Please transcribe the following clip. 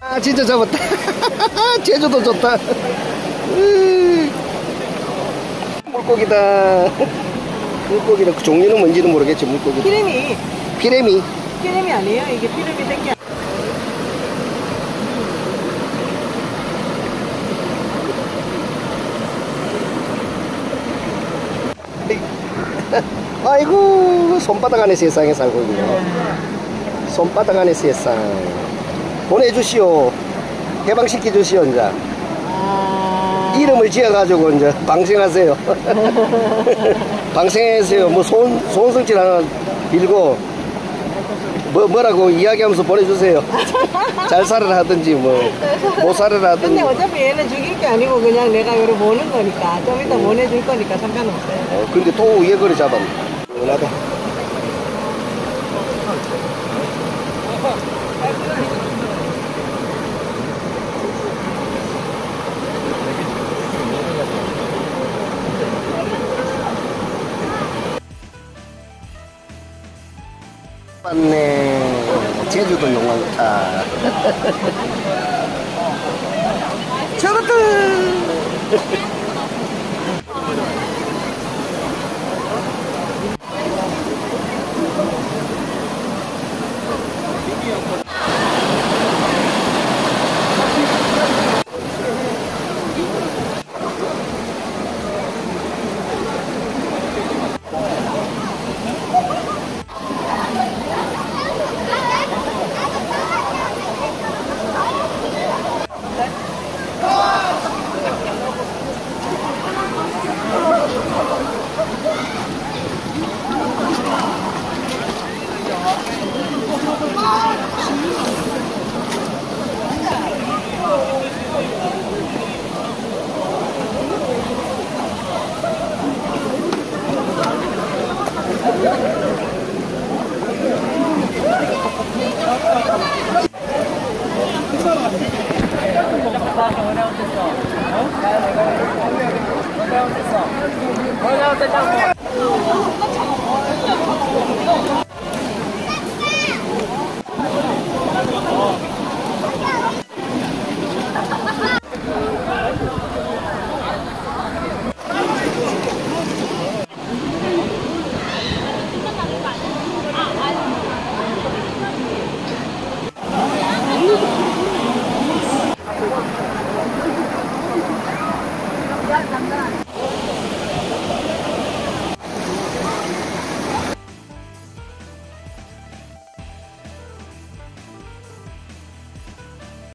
아 진짜 잡았다. 제주도 좋다. 물고기다. 물고기다 그 종류는 뭔지는 모르겠지 물고기. 피레미 피레미 피레미 아니에요? 이게 피레미 새끼. 아이고 손바닥 안에 세상에 살고 있네 손바닥 안에 세상 보내주시오 해방시켜 주시오 이제 아. 이름을 지어가지고 이제 방생하세요 방생하세요 뭐 소원, 소원성질 하나 빌고 뭐, 뭐라고 이야기하면서 보내주세요. 잘 살아라 하든지 뭐못 살아라 근데 하든지. 어차피 얘는 죽일 게 아니고 그냥 내가 여기 보는 거니까. 좀 이따 보내줄 거니까 상관없어요. 어, 근데 또 위에 거를 잡았네. 원하다 맞네 제주도 용왕차 잡았다 어? 내가 내가 내가 내가 내가 내가 내가 내가 내가 내가 내가